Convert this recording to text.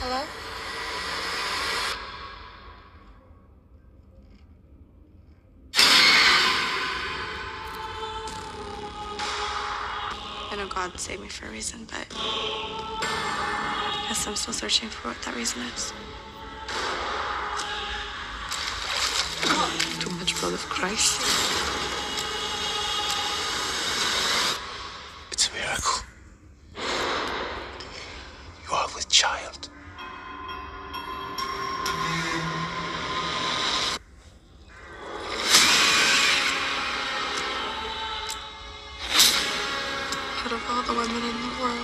Hello? I know God saved me for a reason, but I guess I'm still searching for what that reason is. Too much blood of Christ. out of all the women in the world.